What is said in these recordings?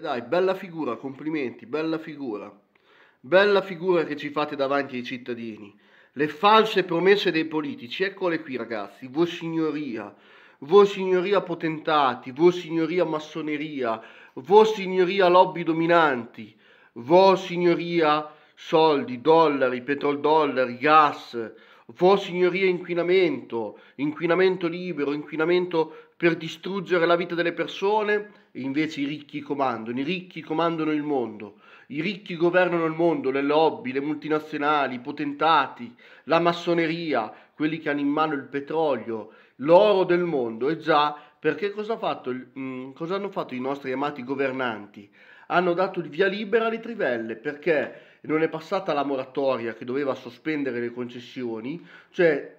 Dai, bella figura, complimenti, bella figura. Bella figura che ci fate davanti ai cittadini. Le false promesse dei politici, eccole qui ragazzi, voi signoria, voi signoria potentati, voi signoria massoneria, voi signoria lobby dominanti, voi signoria soldi, dollari, petrodollari, gas, voi signoria inquinamento, inquinamento libero, inquinamento per distruggere la vita delle persone e invece i ricchi comandano, i ricchi comandano il mondo, i ricchi governano il mondo, le lobby, le multinazionali, i potentati, la massoneria, quelli che hanno in mano il petrolio, l'oro del mondo e già perché cosa, fatto, mh, mm, cosa hanno fatto i nostri amati governanti? Hanno dato il via libera alle trivelle perché non è passata la moratoria che doveva sospendere le concessioni, cioè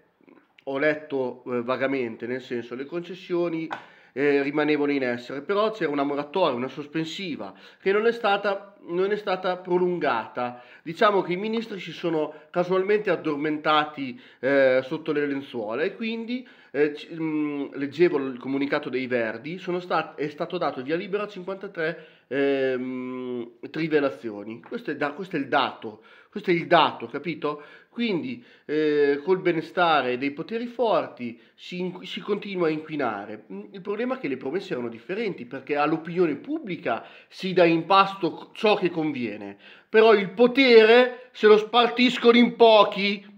ho letto eh, vagamente, nel senso le concessioni eh, rimanevano in essere, però c'era una moratoria, una sospensiva che non è, stata, non è stata prolungata. Diciamo che i ministri si sono casualmente addormentati eh, sotto le lenzuola e quindi eh, mh, mm, leggevo il comunicato dei Verdi, stat- è stato dato via libera a 53 ehm, trivelazioni. Questo è, da- questo è il dato, questo è il dato, capito? Quindi eh, col benestare dei poteri forti si, in- si, continua a inquinare. Il problema è che le promesse erano differenti perché all'opinione pubblica si dà in pasto ciò che conviene, però il potere se lo spartiscono in pochi